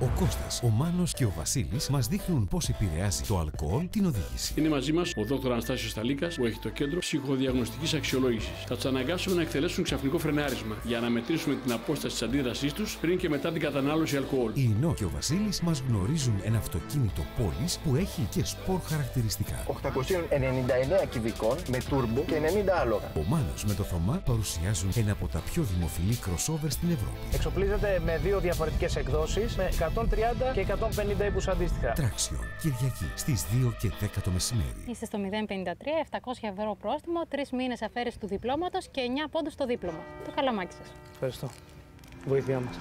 Ο Κώστας, ο Μάνος και ο Βασίλης μας δείχνουν πώς επηρεάζει το αλκοόλ την οδήγηση. Είναι μαζί μας ο Δ. Αναστάσιος Σταλίκας, που έχει το κέντρο ψυχοδιαγνωστικής αξιολόγησης. Θα του αναγκάσουμε να εκτελέσουν ξαφνικό φρενάρισμα για να μετρήσουμε την απόσταση της αντίδρασής τους πριν και μετά την κατανάλωση αλκοόλ. Η Ινώ και ο Βασίλης μας γνωρίζουν ένα αυτοκίνητο πόλης που έχει και σπορ χαρακτηριστικά. 899 κυβικών με τούρμπο και 90 άλογα. Ο Μάνος με το Θωμά παρουσιάζουν ένα από τα πιο δημοφιλή crossover στην Ευρώπη. Εξοπλίζεται με δύο διαφορετικές εκδόσεις, με 130 και 150 ύπους αντίστοιχα. Τράξιον, Κυριακή στις 2 και 10 το μεσημέρι. Είστε στο 053, 700 ευρώ πρόστιμο, 3 μήνες αφαίρεση του διπλώματος και 9 πόντους στο δίπλωμα. Το καλαμάκι σας. Ευχαριστώ. Βοήθειά μας.